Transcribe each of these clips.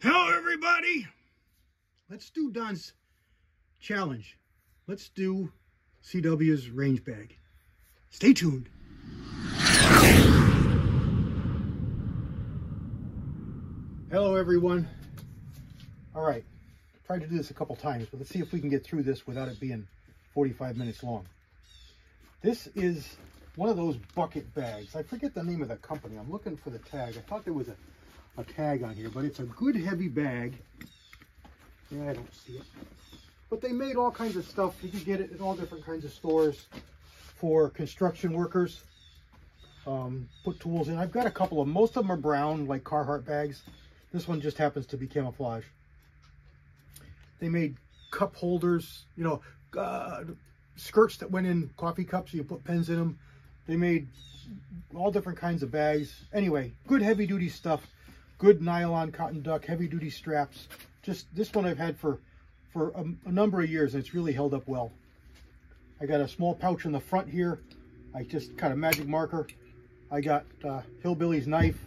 Hello, everybody. Let's do Don's challenge. Let's do CW's range bag. Stay tuned. Hello, everyone. All right, tried to do this a couple times, but let's see if we can get through this without it being 45 minutes long. This is one of those bucket bags. I forget the name of the company. I'm looking for the tag. I thought there was a, a tag on here, but it's a good heavy bag. Yeah, I don't see it. But they made all kinds of stuff. You can get it in all different kinds of stores for construction workers. Um, put tools in. I've got a couple of, most of them are brown, like Carhartt bags. This one just happens to be camouflage. They made cup holders, you know, uh, skirts that went in coffee cups. You put pens in them. They made all different kinds of bags. Anyway, good heavy duty stuff. Good nylon cotton duck, heavy duty straps. Just this one I've had for for a, a, number of years and it's really held up well. I got a small pouch in the front here. I just kind of magic marker. I got uh, Hillbilly's knife.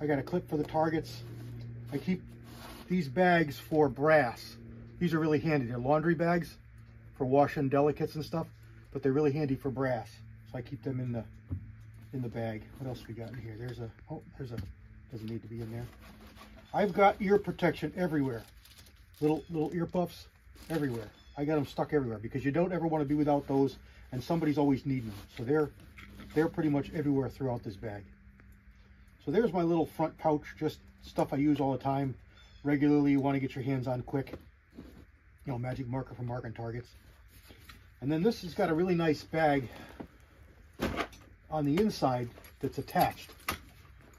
I got a clip for the targets. I keep these bags for brass. These are really handy. They're laundry bags for washing delicates and stuff, but they're really handy for brass. So I keep them in the in the bag. What else we got in here? There's a, oh, there's a, doesn't need to be in there. I've got ear protection everywhere. Little, little ear puffs everywhere. I got them stuck everywhere because you don't ever want to be without those and somebody's always needing them. So they're, they're pretty much everywhere throughout this bag. So there's my little front pouch, just stuff I use all the time. Regularly, you want to get your hands on quick. You know, magic marker for marking targets. And then this has got a really nice bag on the inside that's attached.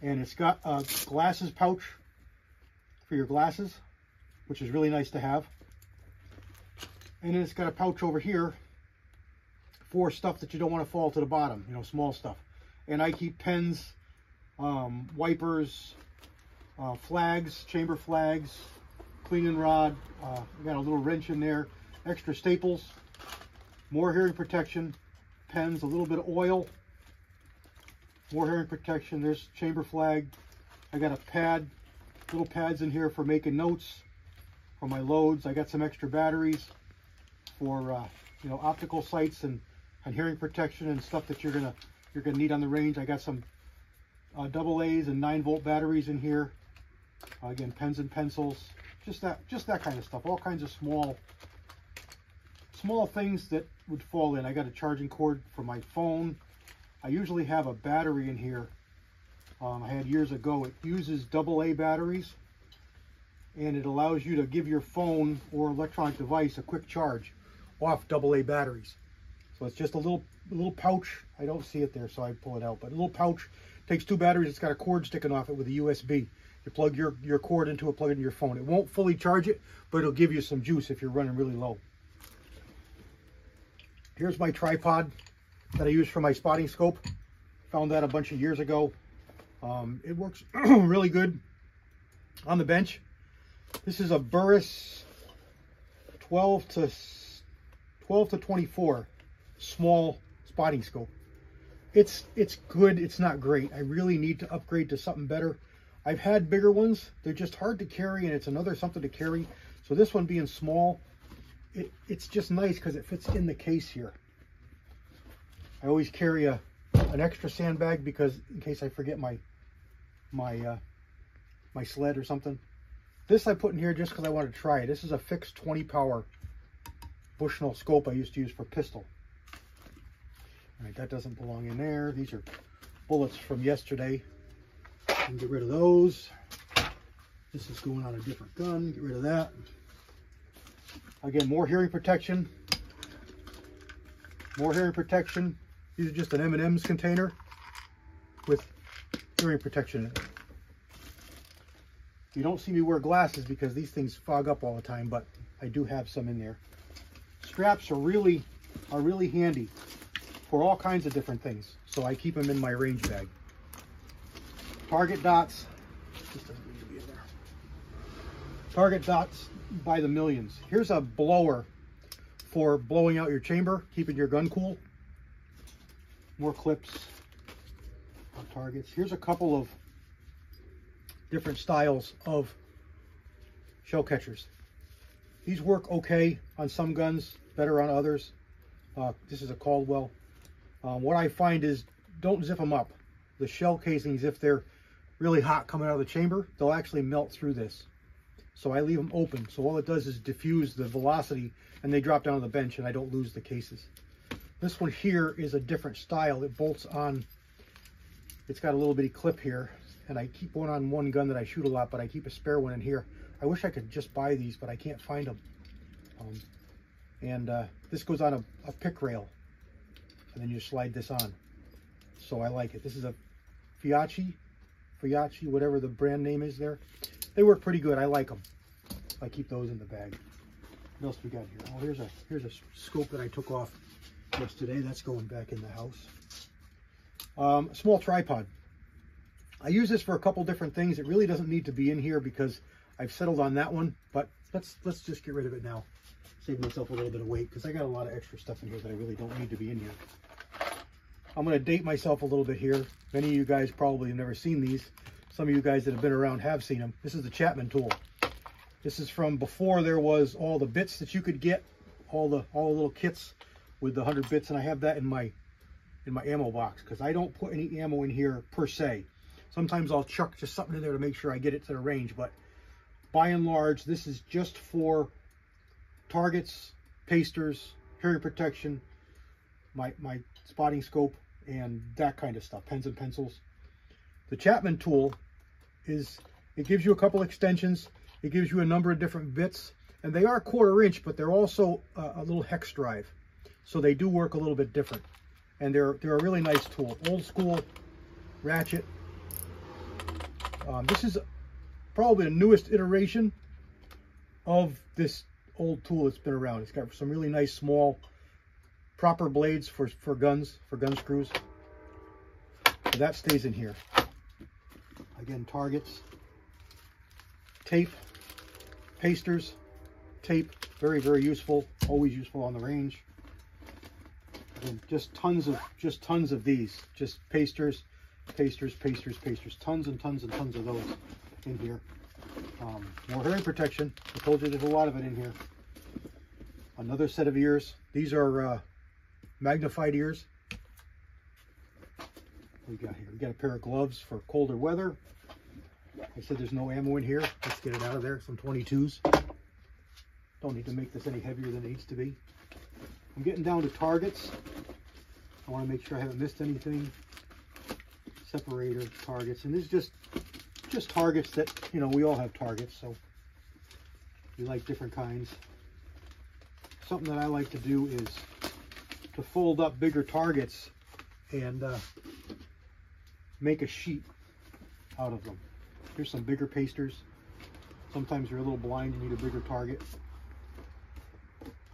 And it's got a glasses pouch for your glasses, which is really nice to have. And then it's got a pouch over here for stuff that you don't want to fall to the bottom, you know, small stuff. And I keep pens, um, wipers, uh, flags, chamber flags, cleaning rod. Uh, got a little wrench in there, extra staples, more hearing protection, pens, a little bit of oil, more hearing protection. There's chamber flag. I got a pad, little pads in here for making notes for my loads. I got some extra batteries for uh, you know optical sights and, and hearing protection and stuff that you're gonna you're gonna need on the range. I got some uh, double A's and nine volt batteries in here. Uh, again, pens and pencils, just that just that kind of stuff. All kinds of small small things that would fall in. I got a charging cord for my phone. I usually have a battery in here. Um, I had years ago. It uses double A batteries and it allows you to give your phone or electronic device a quick charge off double A batteries. So it's just a little little pouch. I don't see it there, so I pull it out. But a little pouch takes two batteries. It's got a cord sticking off it with a USB. You plug your, your cord into it, plug it into your phone. It won't fully charge it, but it'll give you some juice if you're running really low. Here's my tripod that I use for my spotting scope. Found that a bunch of years ago. Um, it works really good on the bench. This is a Burris 12 to 12 to 24 small spotting scope. It's it's good. It's not great. I really need to upgrade to something better. I've had bigger ones. They're just hard to carry, and it's another something to carry. So this one being small, it, it's just nice because it fits in the case here. I always carry a an extra sandbag because in case I forget my my uh, my sled or something. This I put in here just because I wanted to try it. This is a fixed 20 power Bushnell scope I used to use for pistol. All right, that doesn't belong in there. These are bullets from yesterday. And get rid of those. This is going on a different gun. Get rid of that. Again, more hearing protection. More hearing protection. These are just an M&M's container with hearing protection in it. You don't see me wear glasses because these things fog up all the time, but I do have some in there. Straps are really, are really handy for all kinds of different things. So I keep them in my range bag. Target dots, Target dots by the millions. Here's a blower for blowing out your chamber, keeping your gun cool. More clips on targets. Here's a couple of different styles of shell catchers. These work okay on some guns, better on others. Uh, this is a Caldwell. Um, what I find is don't zip them up. The shell casings, if they're really hot coming out of the chamber, they'll actually melt through this. So I leave them open. So all it does is diffuse the velocity and they drop down to the bench and I don't lose the cases. This one here is a different style. It bolts on, it's got a little bitty clip here and I keep one on one gun that I shoot a lot, but I keep a spare one in here. I wish I could just buy these, but I can't find them. Um, and uh, this goes on a, a pick rail and then you slide this on. So I like it. This is a Fiachi, Fiachi, whatever the brand name is there. They work pretty good. I like them. I keep those in the bag. What else we got here? Oh, here's a here's a scope that I took off yesterday. That's going back in the house. Um, small tripod. I use this for a couple different things. It really doesn't need to be in here because I've settled on that one, but let's let's just get rid of it now. Save myself a little bit of weight because I got a lot of extra stuff in here that I really don't need to be in here. I'm going to date myself a little bit here. Many of you guys probably have never seen these. Some of you guys that have been around have seen them. This is the Chapman tool. This is from before there was all the bits that you could get, all the all the little kits with the 100 bits, and I have that in my in my ammo box because I don't put any ammo in here per se. Sometimes I'll chuck just something in there to make sure I get it to the range, but by and large, this is just for targets, pasters, hearing protection, my, my spotting scope, and that kind of stuff, pens and pencils. The Chapman tool is, it gives you a couple extensions. It gives you a number of different bits and they are quarter inch, but they're also a, a little hex drive. So they do work a little bit different. And they're, they're a really nice tool. Old school ratchet. Um, this is probably the newest iteration of this old tool that's been around. It's got some really nice small proper blades for, for guns, for gun screws. So that stays in here. Again, targets, tape, pasters, tape, very, very useful, always useful on the range. And just tons of, just tons of these, just pasters, pasters, pasters, pasters, tons and tons and tons of those in here. Um, more hearing protection. I told you there's a lot of it in here. Another set of ears. These are uh, magnified ears. we got here? We got a pair of gloves for colder weather. I said there's no ammo in here. Let's get it out of there. Some 22s. Don't need to make this any heavier than it needs to be. I'm getting down to targets. I want to make sure I haven't missed anything. Separator, targets. And this is just, just targets that, you know, we all have targets. So we like different kinds. Something that I like to do is to fold up bigger targets and uh, make a sheet out of them. Here's some bigger pasters. Sometimes you're a little blind, you need a bigger target.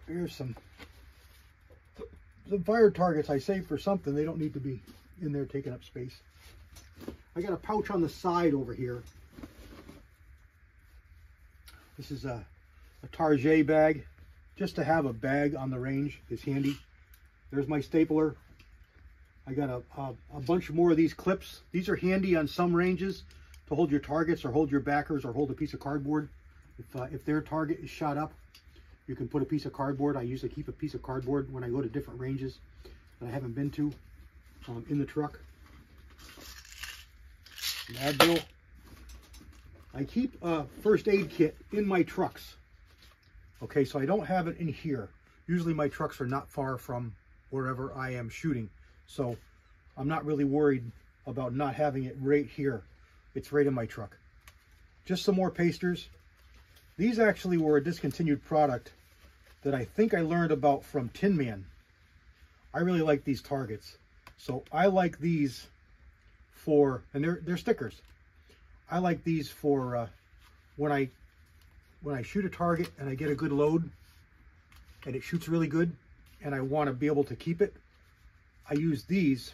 Here's some, the fire targets I save for something. They don't need to be in there taking up space. I got a pouch on the side over here. This is a, a Target bag. Just to have a bag on the range is handy. There's my stapler. I got a, a, a bunch more of these clips. These are handy on some ranges to hold your targets or hold your backers or hold a piece of cardboard. If, uh, if their target is shot up, you can put a piece of cardboard. I usually keep a piece of cardboard when I go to different ranges that I haven't been to um, in the truck. Advil. I keep a first aid kit in my trucks. Okay, so I don't have it in here. Usually my trucks are not far from wherever I am shooting. So I'm not really worried about not having it right here. It's right in my truck. Just some more pasters. These actually were a discontinued product that I think I learned about from Tin Man. I really like these targets. So I like these for, and they're, they're stickers. I like these for uh, when I when I shoot a target and I get a good load and it shoots really good and I want to be able to keep it, I use these.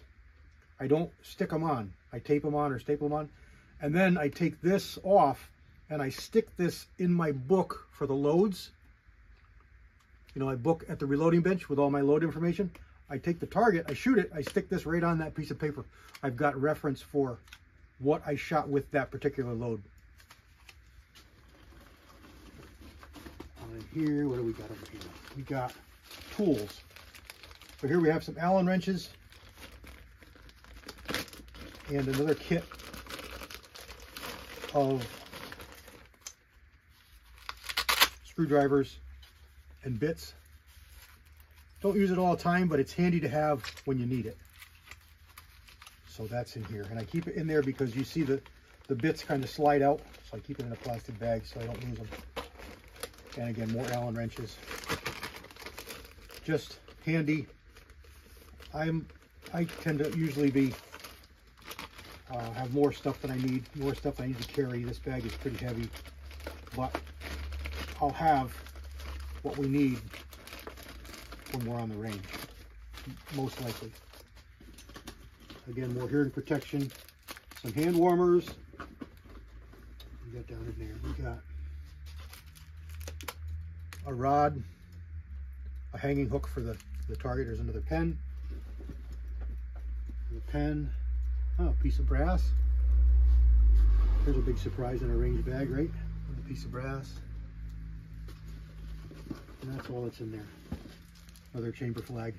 I don't stick them on. I tape them on or staple them on. And then I take this off and I stick this in my book for the loads. You know, I book at the reloading bench with all my load information. I take the target, I shoot it, I stick this right on that piece of paper. I've got reference for what I shot with that particular load. here, what do we got over here? We got tools. So here we have some Allen wrenches and another kit of screwdrivers and bits. Don't use it all the time, but it's handy to have when you need it. So that's in here. And I keep it in there because you see the, the bits kind of slide out. So I keep it in a plastic bag so I don't lose them. And again, more Allen wrenches. Just handy. I'm I tend to usually be uh, have more stuff than I need, more stuff I need to carry. This bag is pretty heavy, but I'll have what we need when we're on the range, most likely. Again, more hearing protection, some hand warmers. We got down in there, we got a rod, a hanging hook for the, the target. There's another pen, the pen, oh, a piece of brass. There's a big surprise in a range bag, right? A piece of brass. And that's all that's in there. Another chamber flag.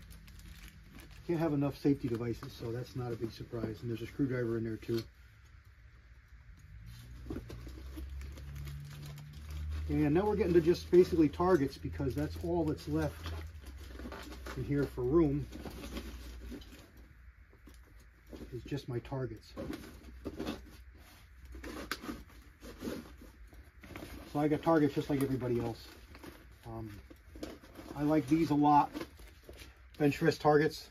Can't have enough safety devices, so that's not a big surprise. And there's a screwdriver in there too. And now we're getting to just basically targets because that's all that's left in here for room is just my targets. So I got targets just like everybody else. Um, I like these a lot. Bench rest targets,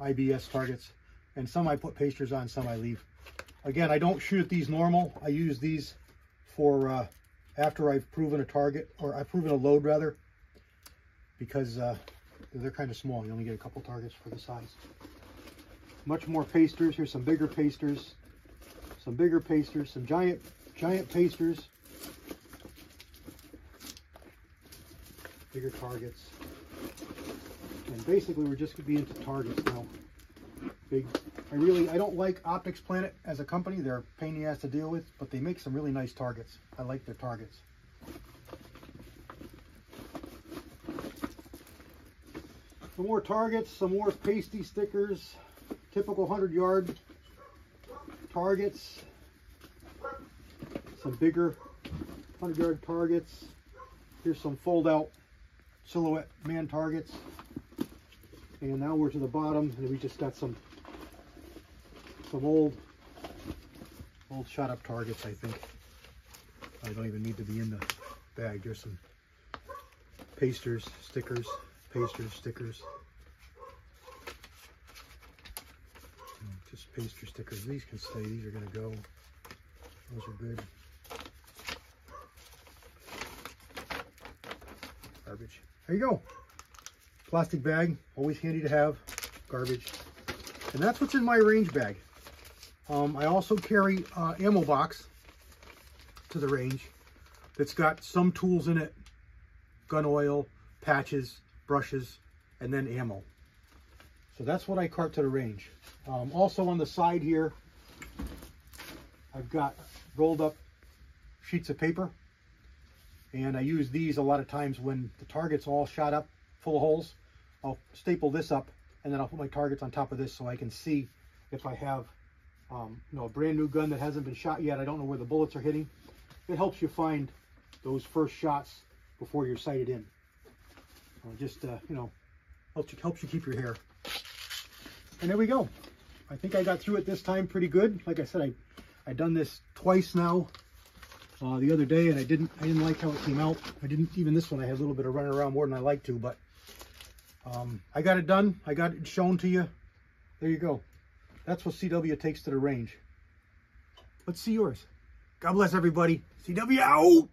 IBS targets, and some I put pasters on, some I leave. Again, I don't shoot these normal. I use these for uh, after I've proven a target, or I've proven a load rather, because uh, they're kind of small. You only get a couple targets for the size. Much more pasters. Here's some bigger pasters, some bigger pasters, some giant, giant pasters. Bigger targets. And basically we're just gonna be into targets now. Big, I really, I don't like Optics Planet as a company. They're a pain in the ass to deal with, but they make some really nice targets. I like their targets. Some more targets, some more pasty stickers, typical 100 yard targets, some bigger 100 yard targets. Here's some fold out silhouette man targets. And now we're to the bottom and we just got some some old old shot up targets, I think. I don't even need to be in the bag. There's some pasters, stickers, pasters, stickers. Just paster stickers. These can stay. These are going to go. Those are good. Garbage. There you go. Plastic bag, always handy to have. Garbage. And that's what's in my range bag. Um, I also carry uh, ammo box to the range that's got some tools in it. Gun oil, patches, brushes, and then ammo. So that's what I cart to the range. Um, also on the side here, I've got rolled up sheets of paper and I use these a lot of times when the target's all shot up full of holes. I'll staple this up and then I'll put my targets on top of this so I can see if I have um, you know, a brand new gun that hasn't been shot yet. I don't know where the bullets are hitting. It helps you find those first shots before you're sighted in. Uh, just, uh, you know, helps you, helps you keep your hair. And there we go. I think I got through it this time pretty good. Like I said, I, I've done this twice now uh, the other day, and I didn't I didn't like how it came out. I didn't even this one. I had a little bit of running around more than I like to, but um, I got it done. I got it shown to you. There you go. That's what CW takes to the range. Let's see yours. God bless everybody. CW out.